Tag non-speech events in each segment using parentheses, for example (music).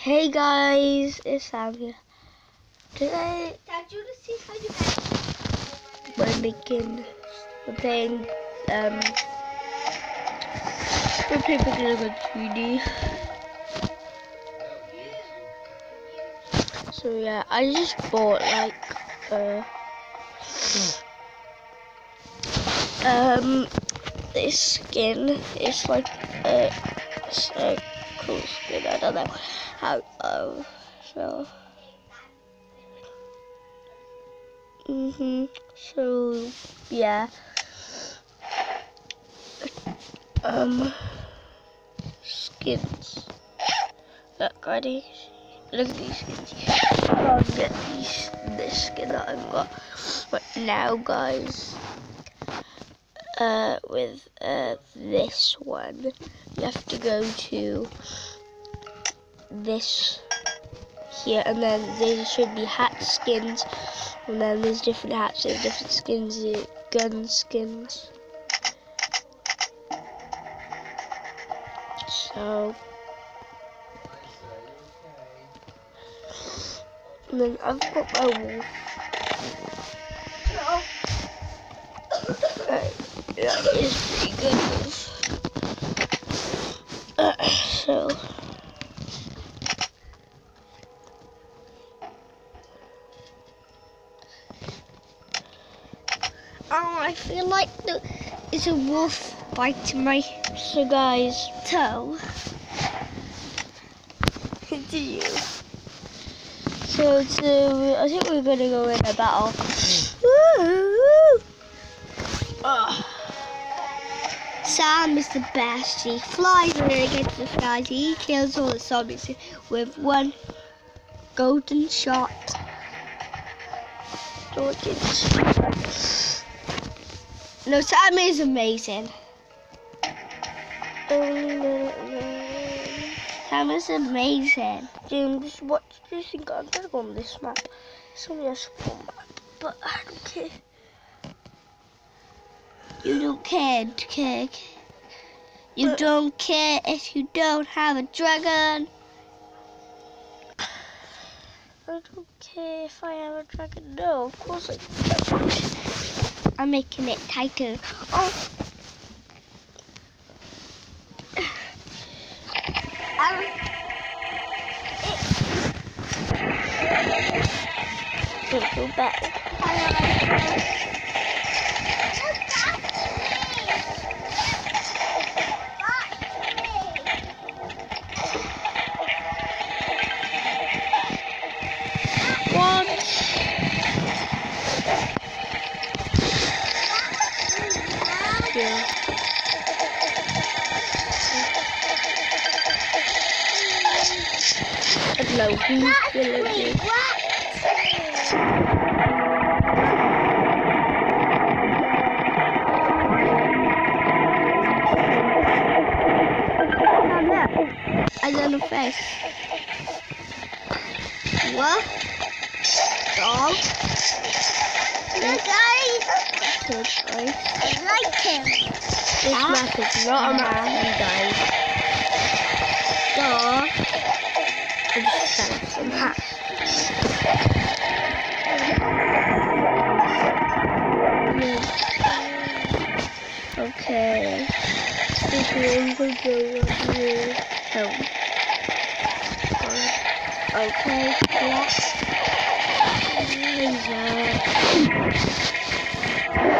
Hey guys, it's Sam here. Today Dad, you to see how you make we're making, we're playing, um, we're playing Pixel Gun 3D. So yeah, I just bought like, uh, um, this skin. It's like a, it's a cool skin. I don't know Um, so. Mhm. So yeah. Um. Skins. Look, ready? Look at these skins. I can't get these this skin that I've got right now, guys uh, with uh, this one, you have to go to this here, and then there should be hat skins, and then there's different hats, there's different skins, gun skins. So, and then I've got my wolf. That is pretty good. Uh, (coughs) so. Oh, I feel like the, it's a wolf biting my So guys, toe. Do you? so to, I think we're gonna go in a battle. Sam is the best. He flies in against the skies. He kills all the zombies with one golden shot. Dawkins. No, Sam is amazing. Sam is amazing. James, what do you think I'm gonna go on this map? It's only a small map, but I don't care. You don't care, care. You But- don't care if you don't have a dragon. I don't care if I have a dragon. No, of course I don't. I'm making it tighter. Oh. Um, Don't feel bad. Don't know who's do. I done a face. What? Dog? Look, guys. I like him. This map is not a map you guys. Dog. I just found some hats. Okay. This one will go here. Home. Okay, yes. Laser.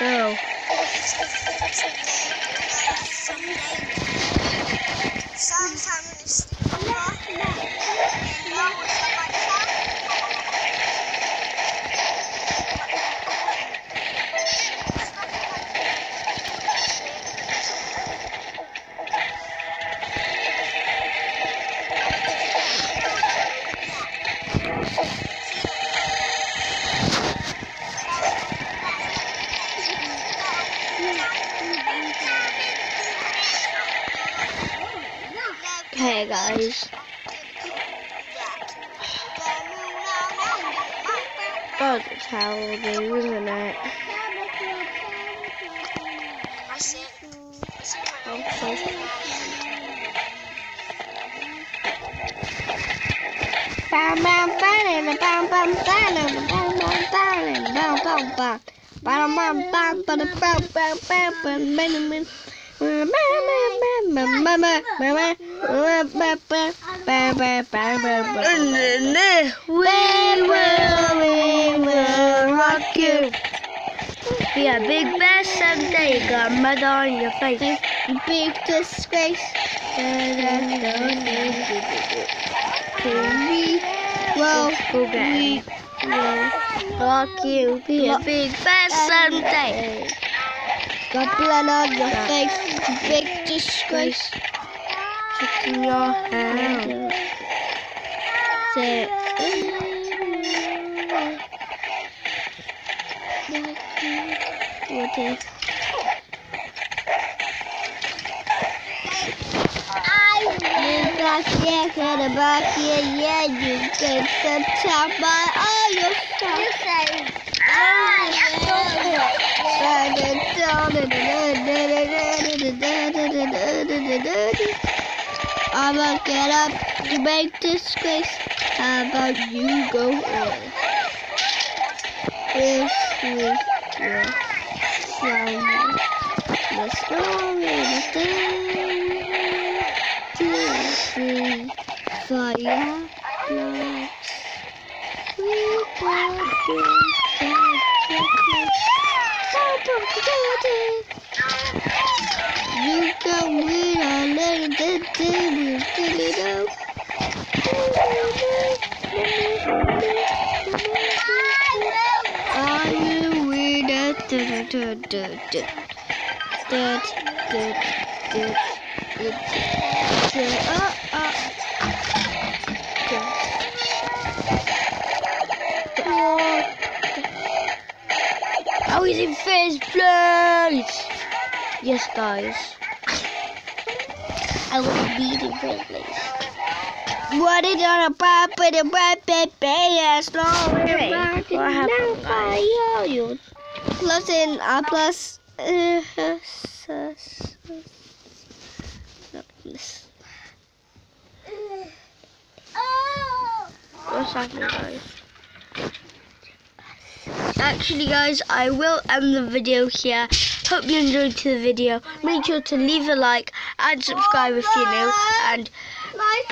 Yo. Okay, guys. God, the towel be ruining it. Bam bam bam bam bam bam bam bam bam bam bam bam bam bam rock you. Be a big bear someday, you got mud on your face. Big, big disgrace. Can we, well, we you. Fuck you. Be a big fan someday. God bless on your face, big disgrace. Chicken your hand. Say it. What is Last year, a back here, yeah, you could some top by all your stuff. I'ma get up to make disgrace. How about you go on? This week, your slime. The story, the thing. Fire lights. We in You got weed on it, did did did it up. Are you weird? Did did did did did did did did did Yes, guys. I will be in first. What is on a pop with a bright baby as long Hey, what happened, guys? you plus in uh, plus uh, s- not this. What's happening, guys? Actually, guys, I will end the video here. Hope you enjoyed the video. Make sure to leave a like and subscribe if you're new. And bye.